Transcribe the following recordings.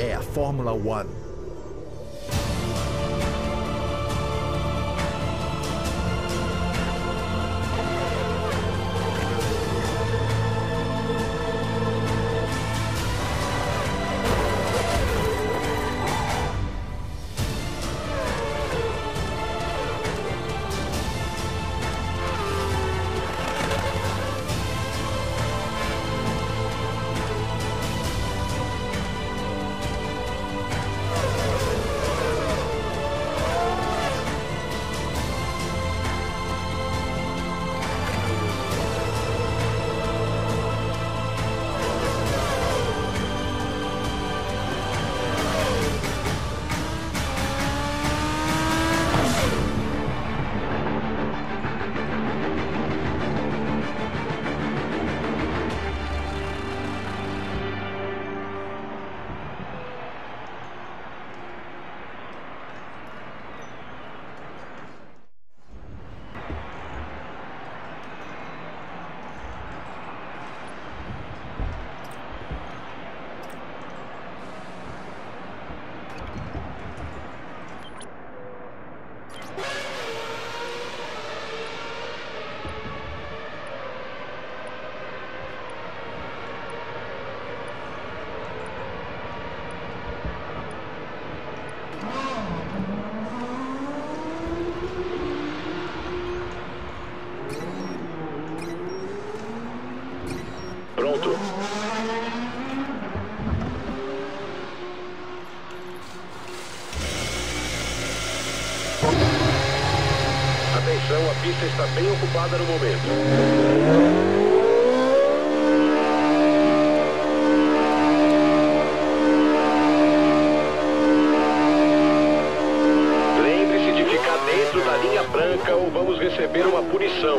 é a Fórmula One. No momento. Lembre-se de ficar dentro da linha branca ou vamos receber uma punição.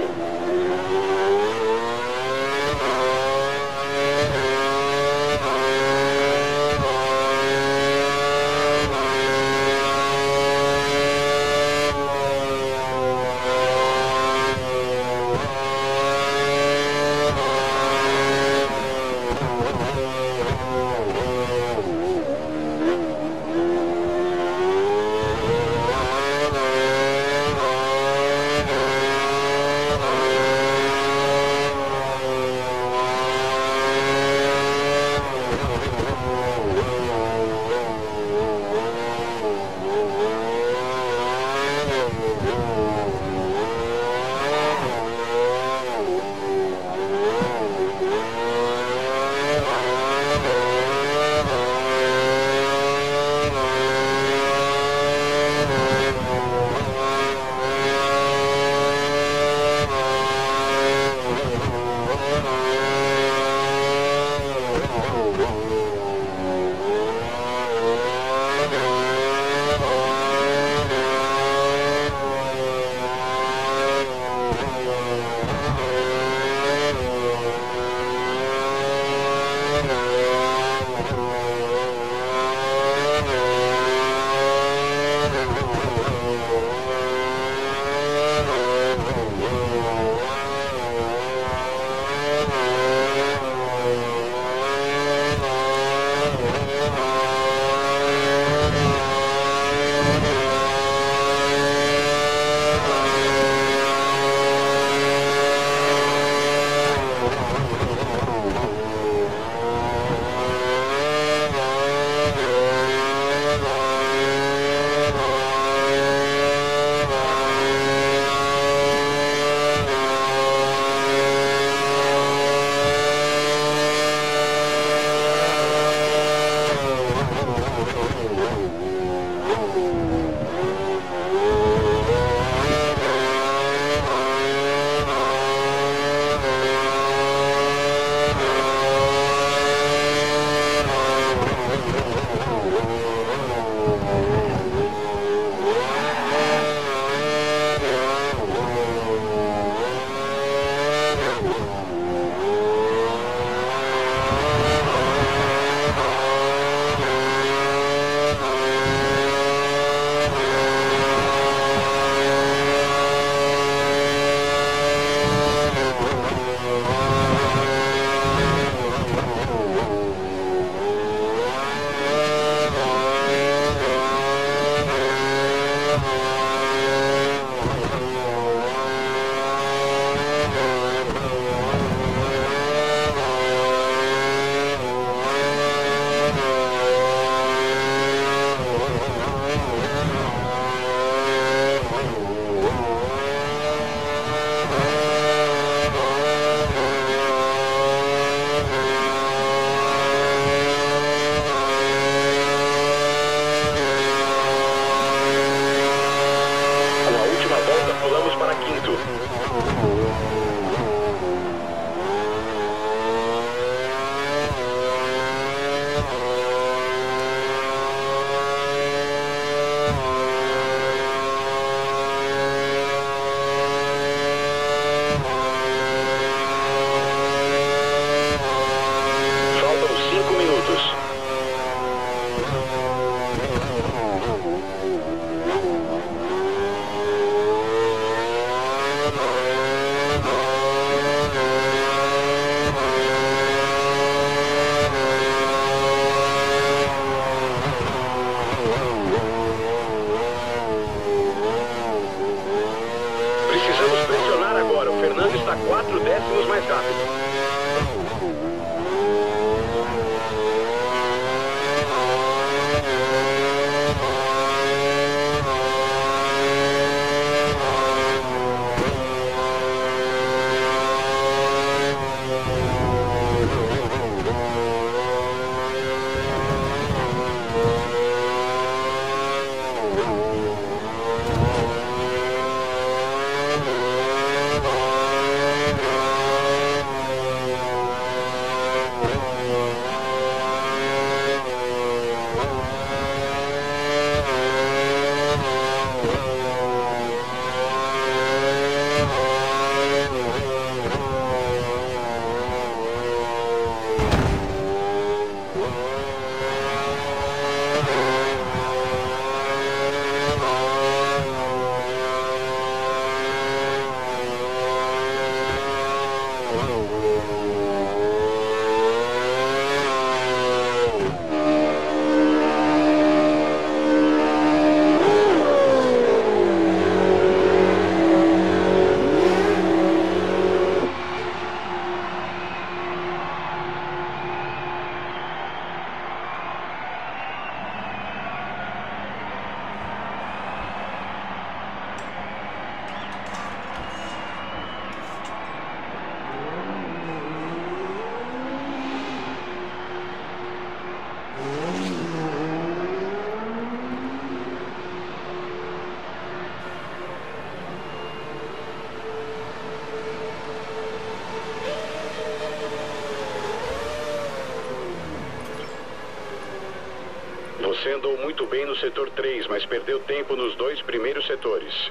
Você andou muito bem no setor 3, mas perdeu tempo nos dois primeiros setores.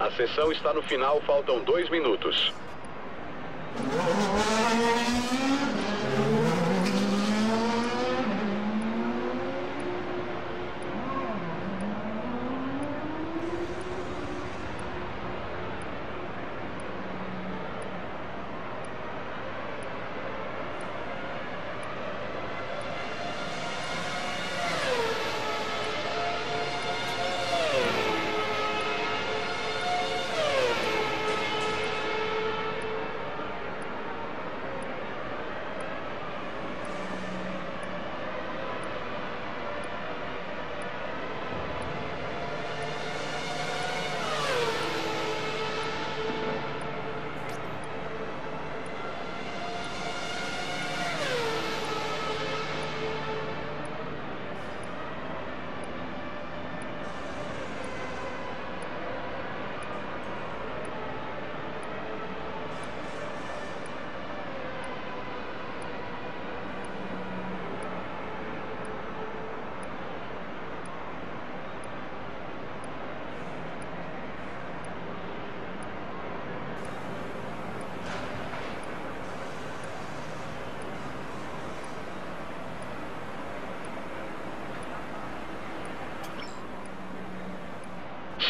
A sessão está no final, faltam dois minutos.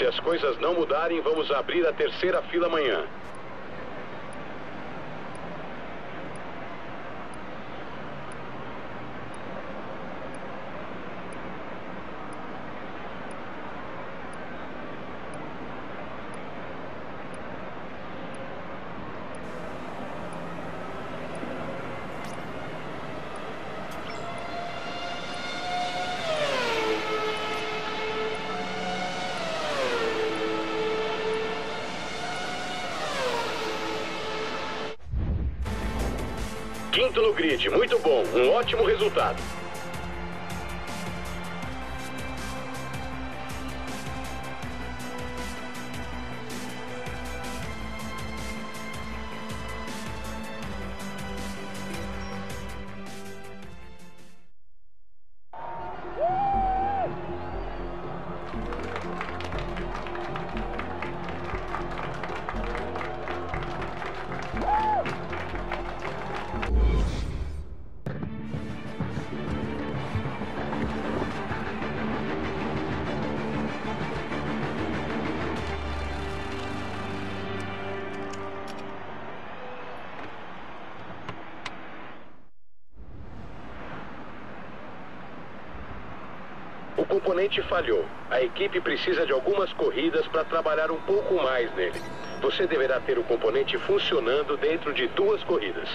Se as coisas não mudarem, vamos abrir a terceira fila amanhã. Componente falhou. A equipe precisa de algumas corridas para trabalhar um pouco mais nele. Você deverá ter o componente funcionando dentro de duas corridas.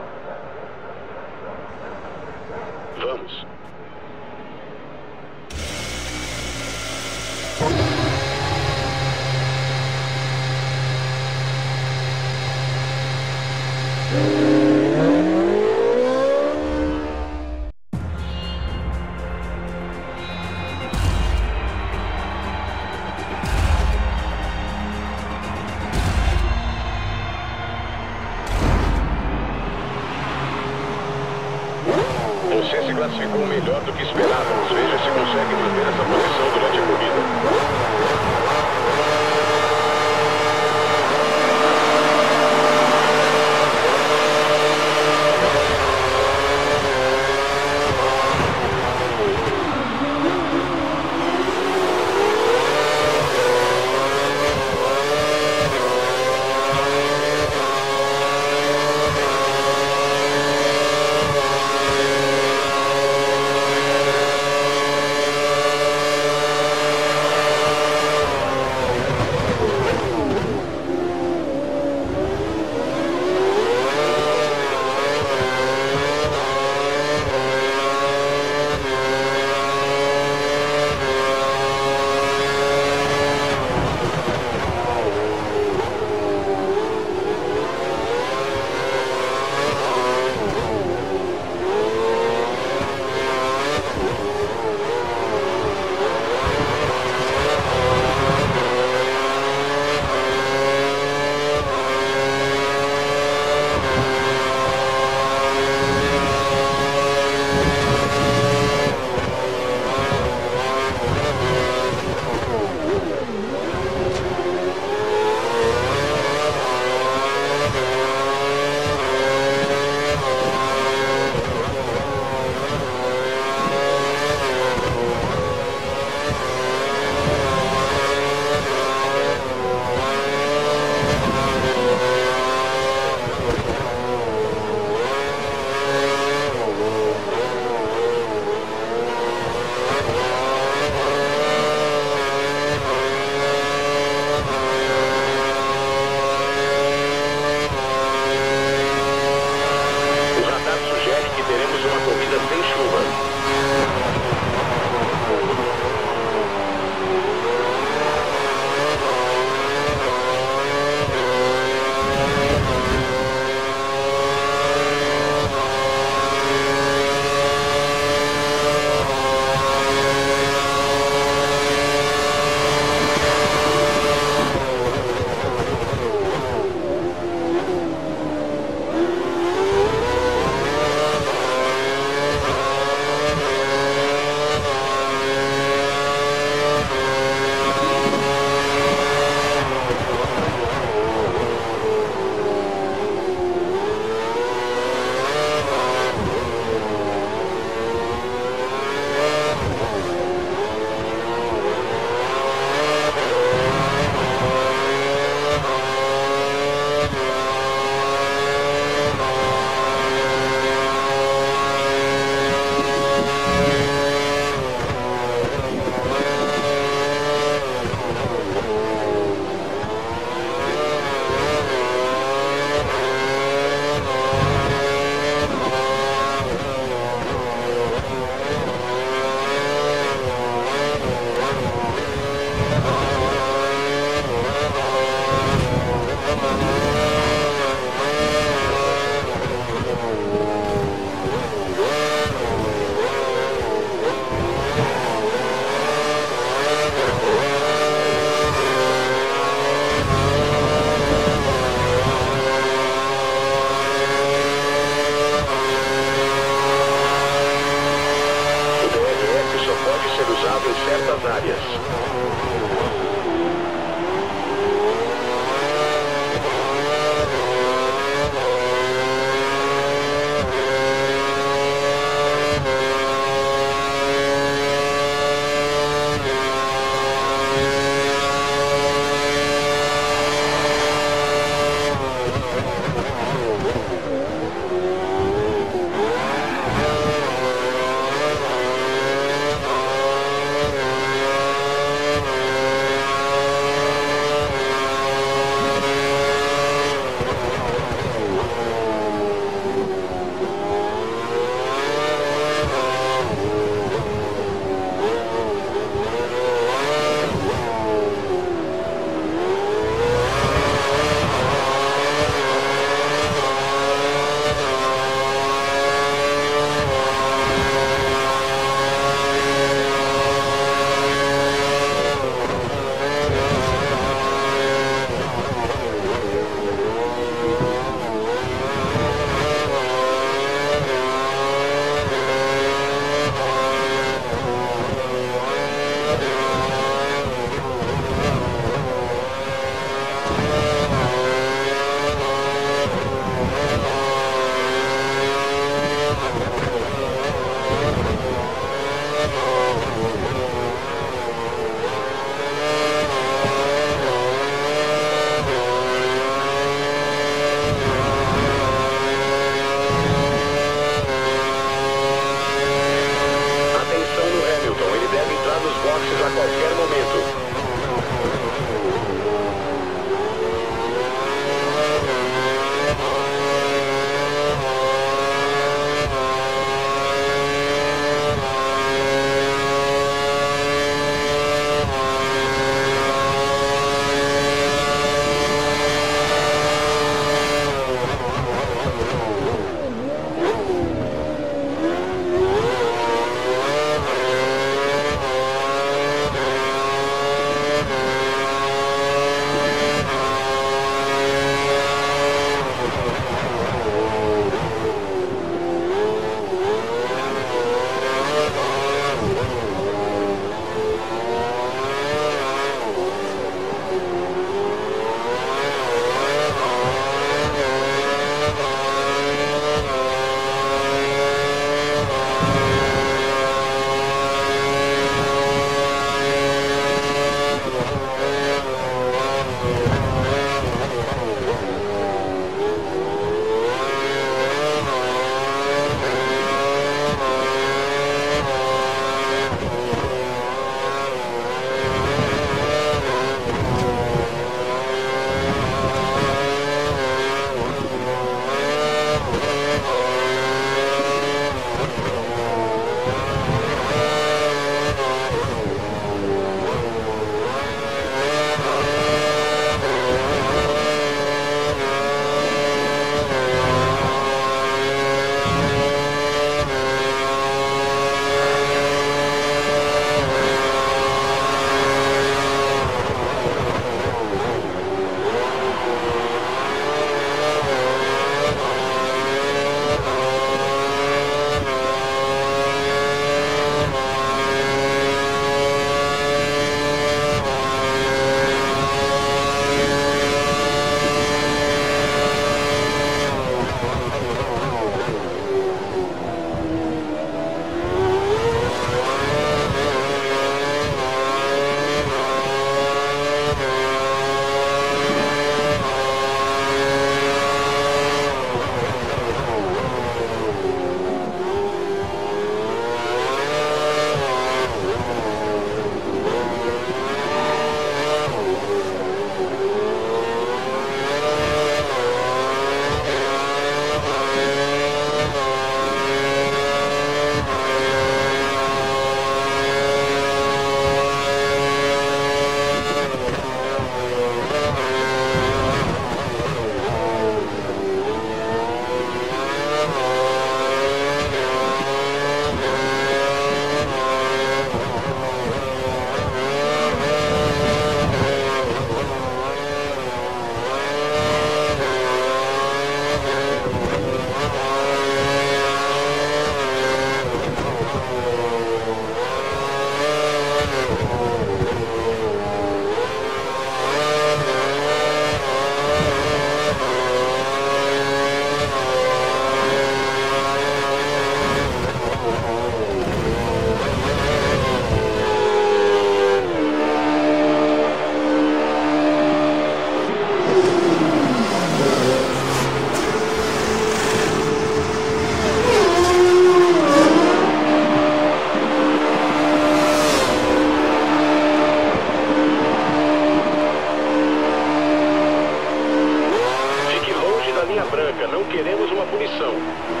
Queremos uma punição.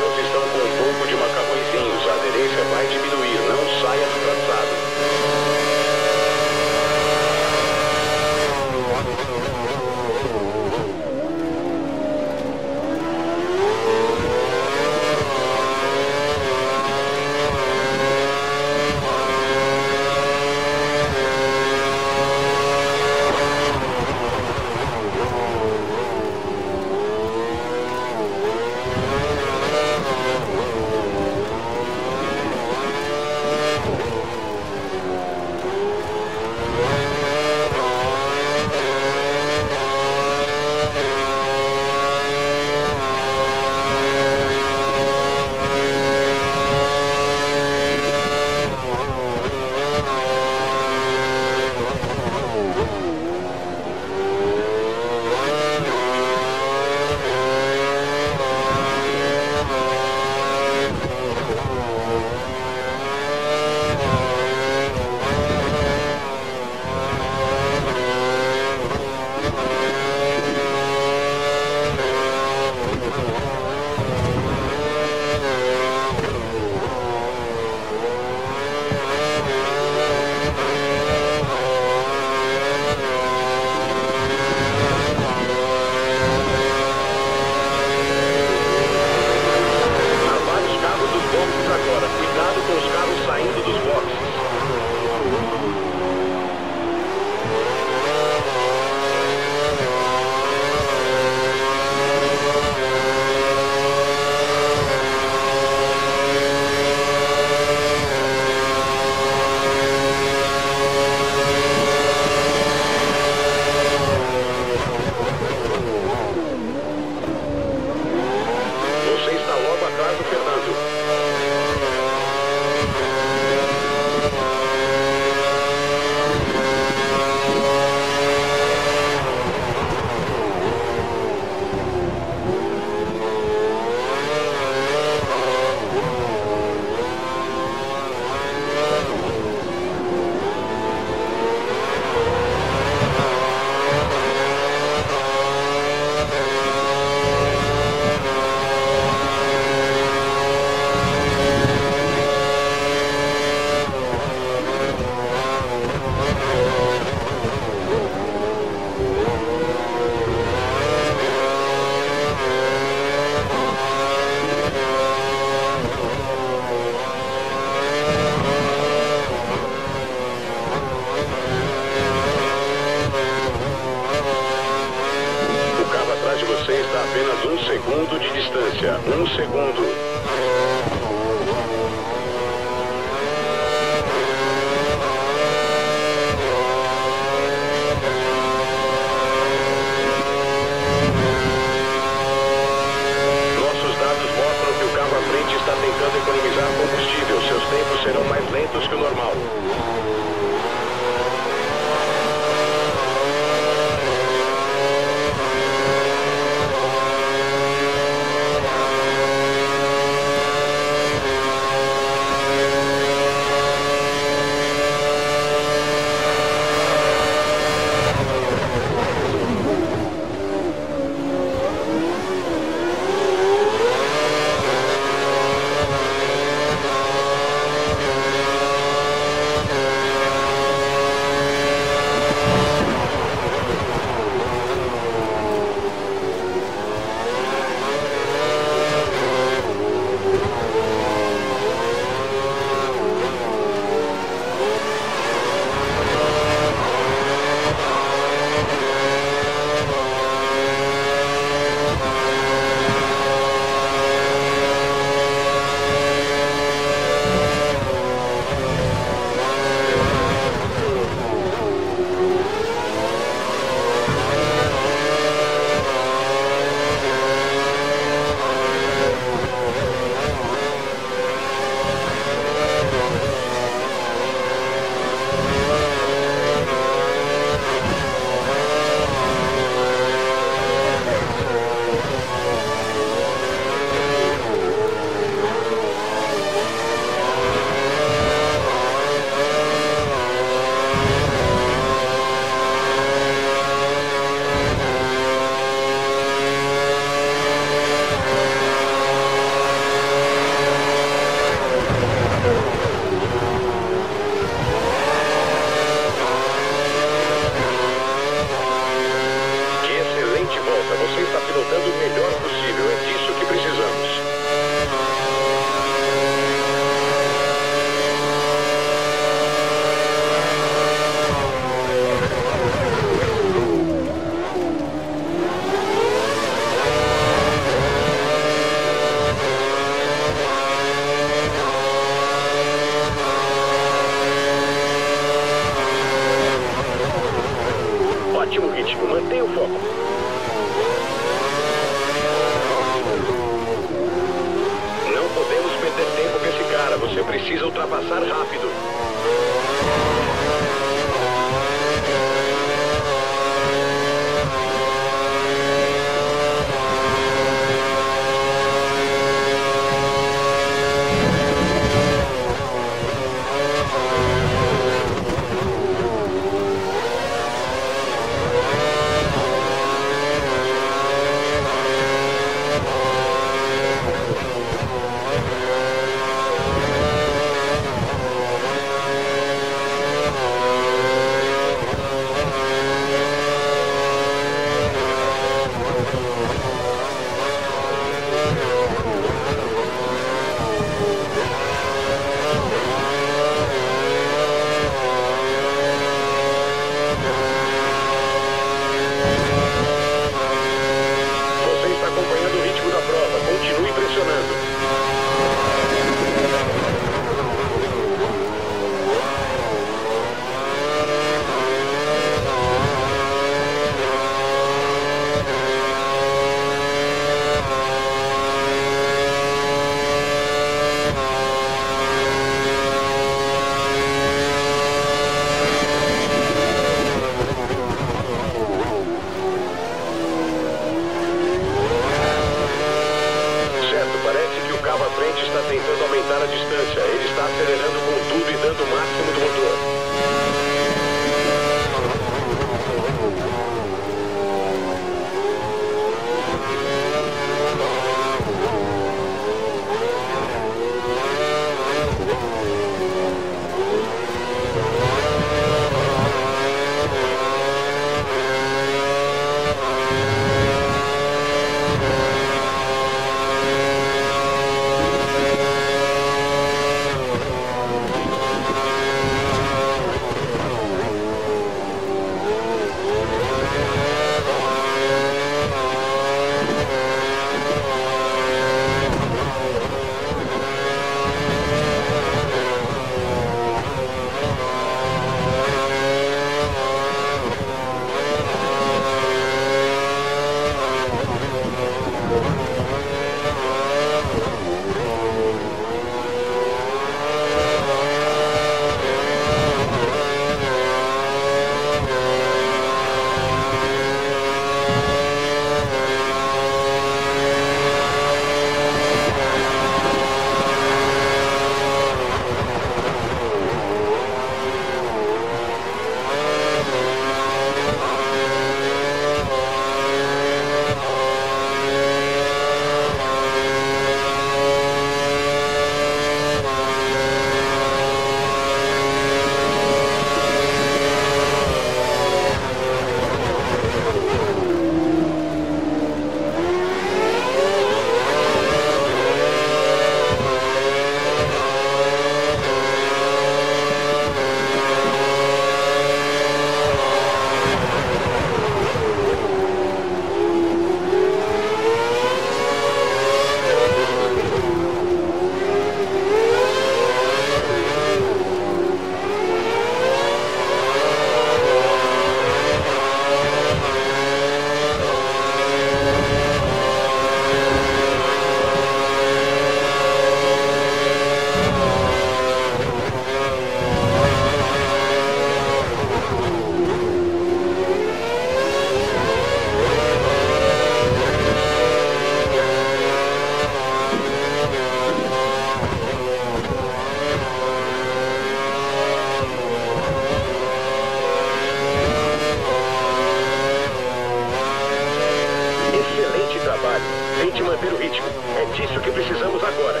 tem manter o ritmo. É disso que precisamos agora.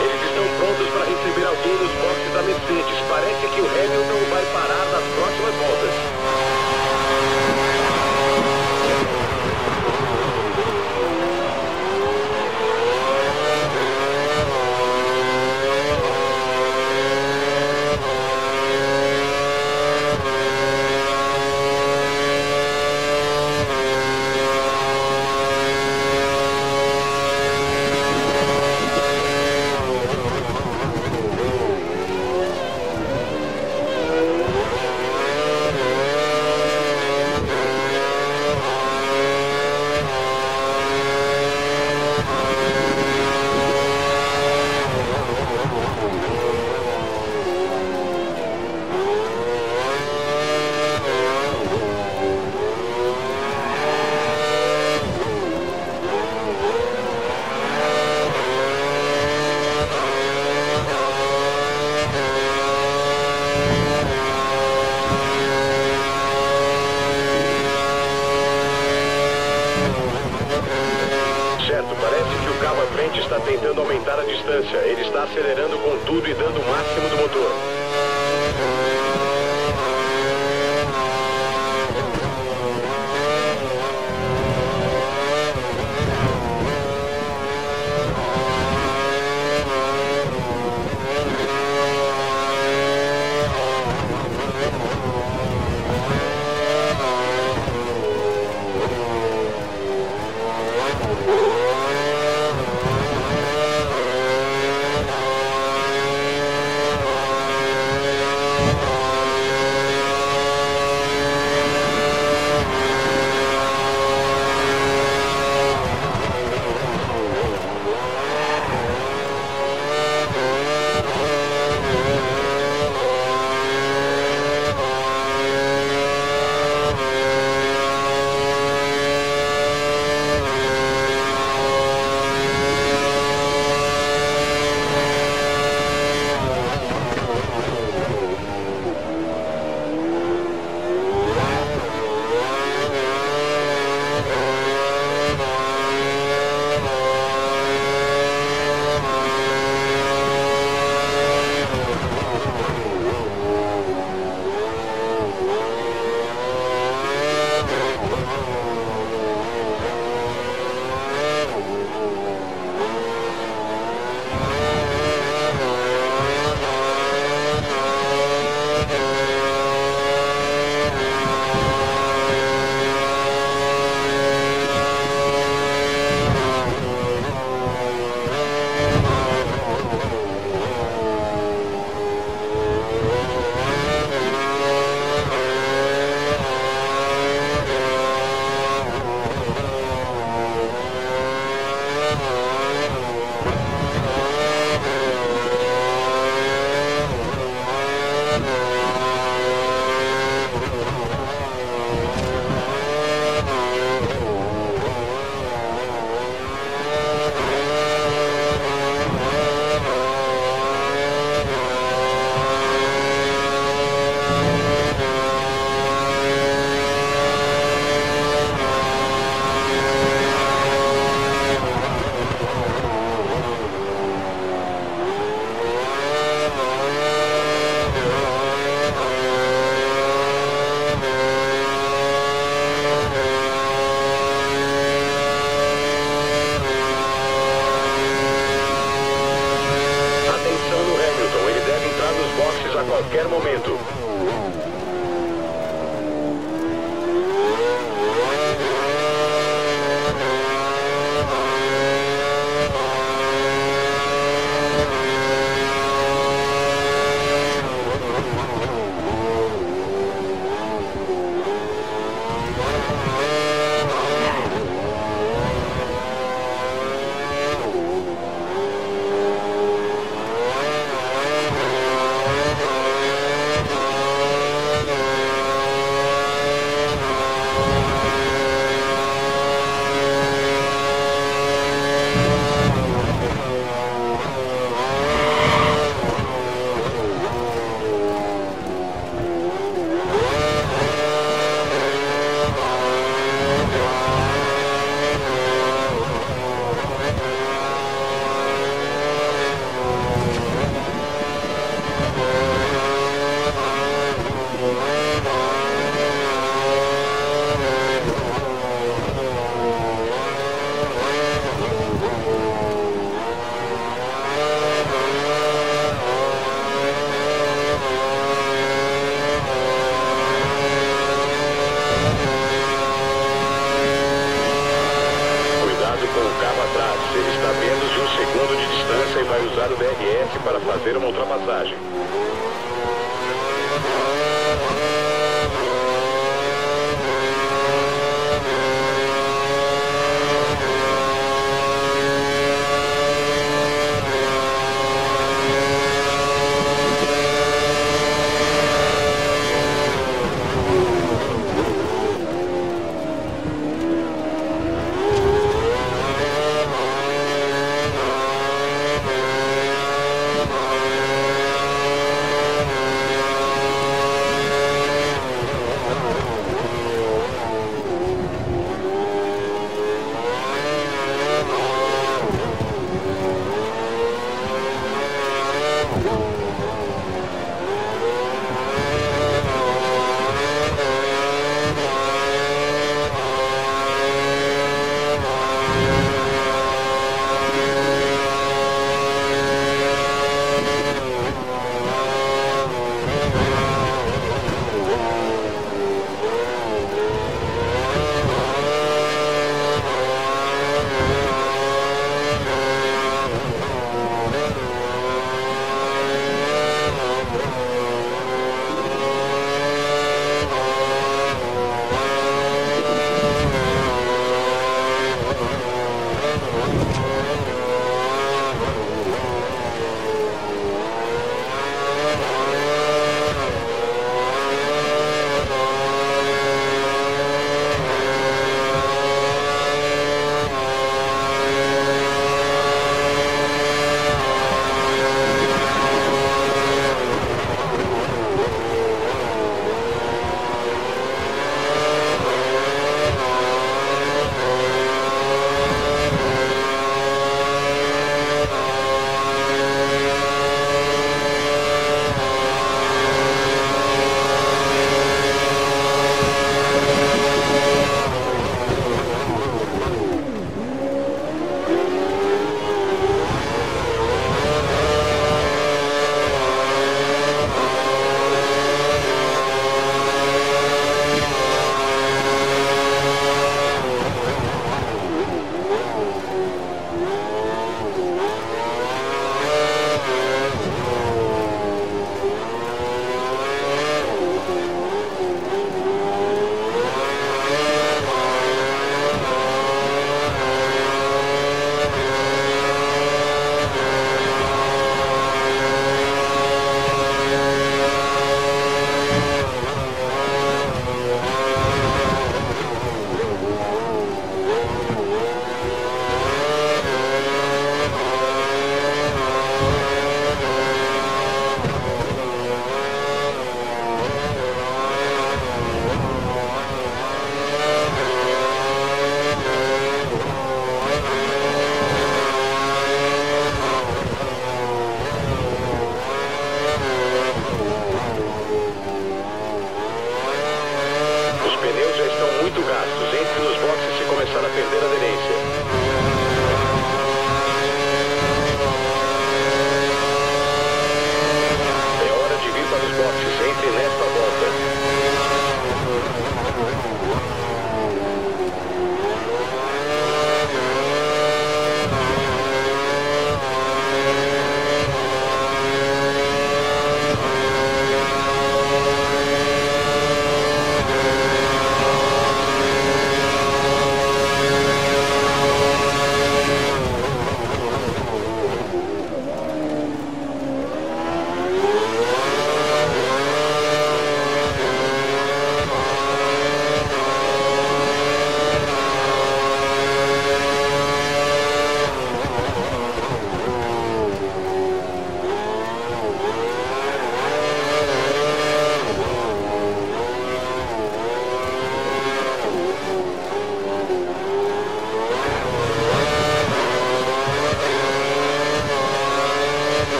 Eles estão prontos para receber alguém nos boxes da Mercedes. Parece que o Hamilton vai parar nas próximas voltas.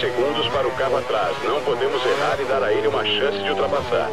segundos para o carro atrás. Não podemos errar e dar a ele uma chance de ultrapassar.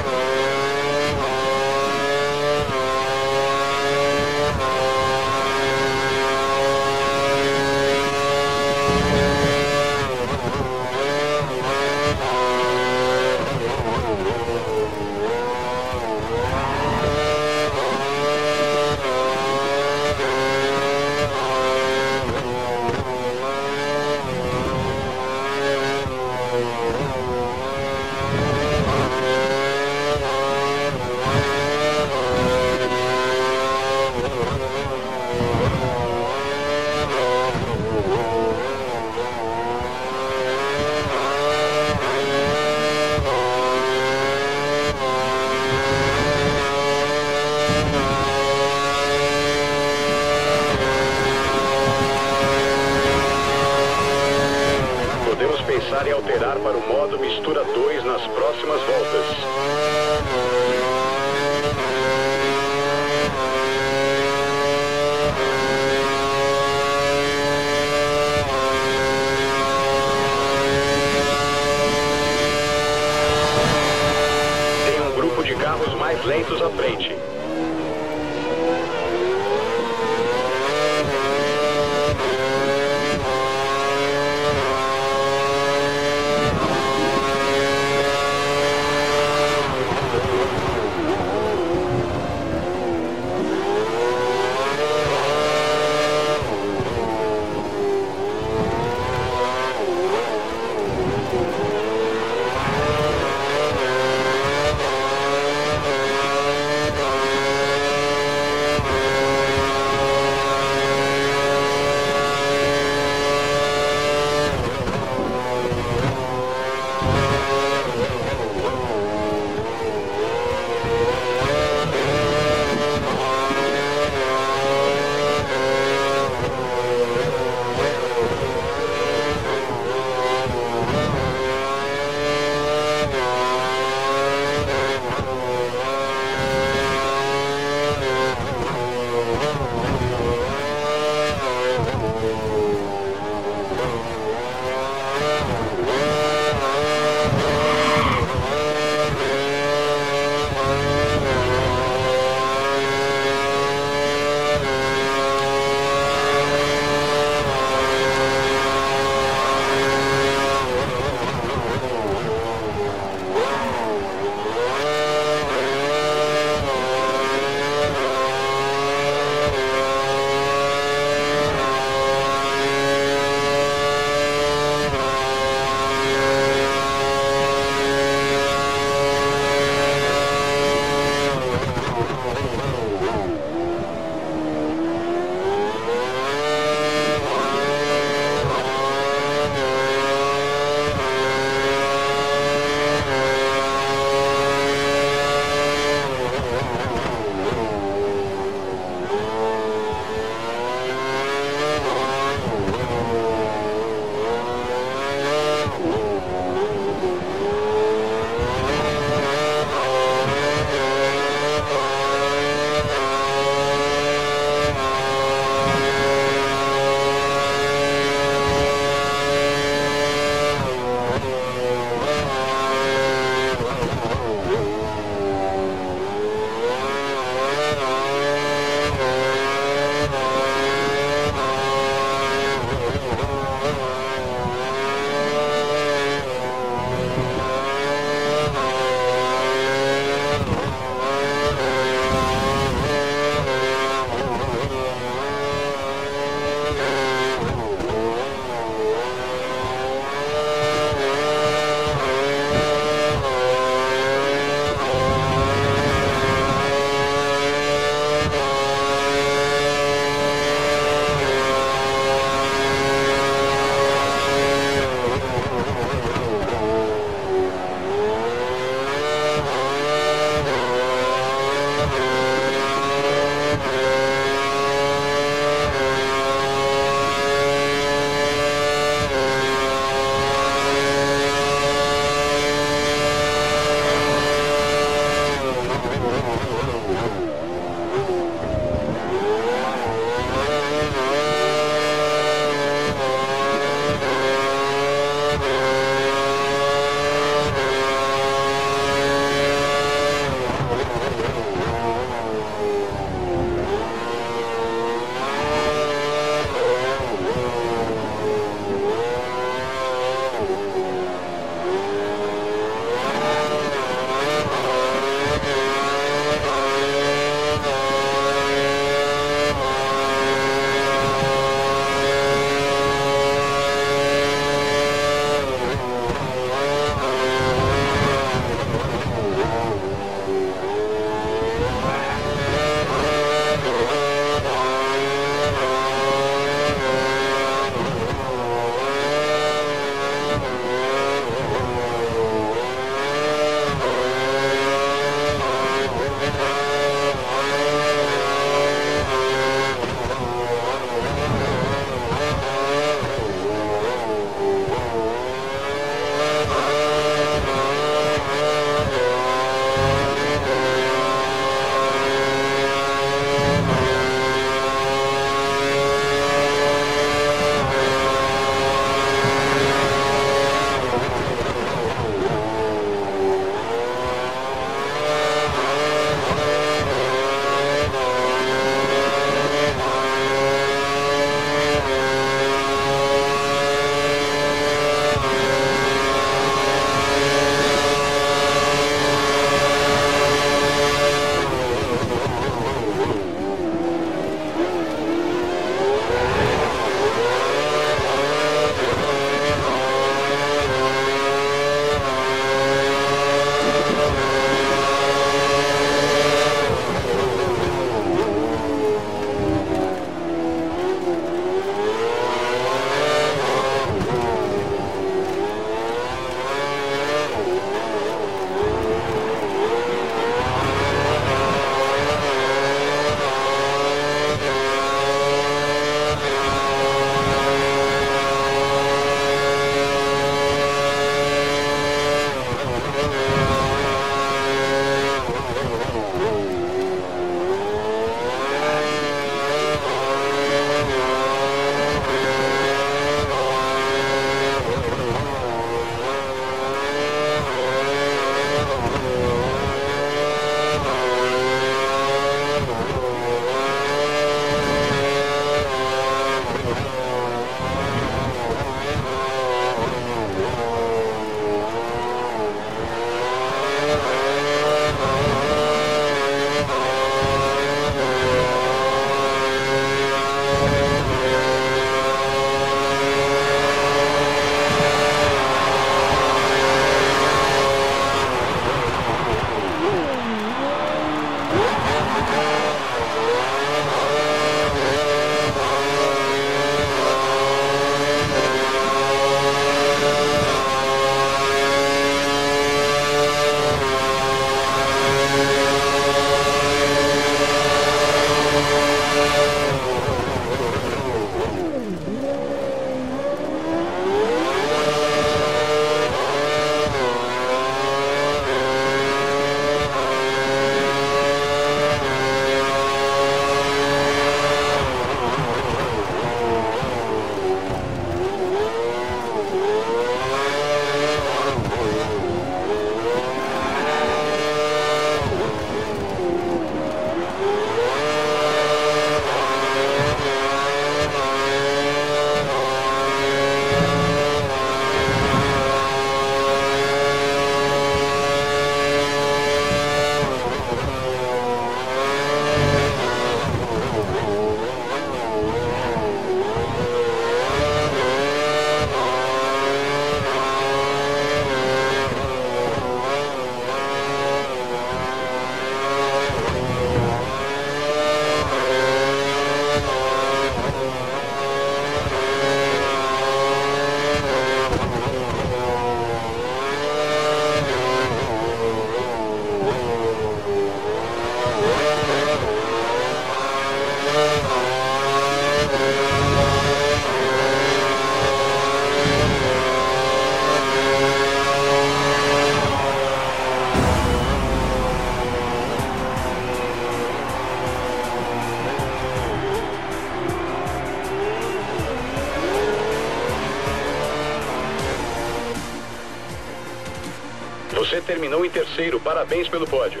Parabéns pelo pódio.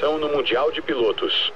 No Mundial de Pilotos.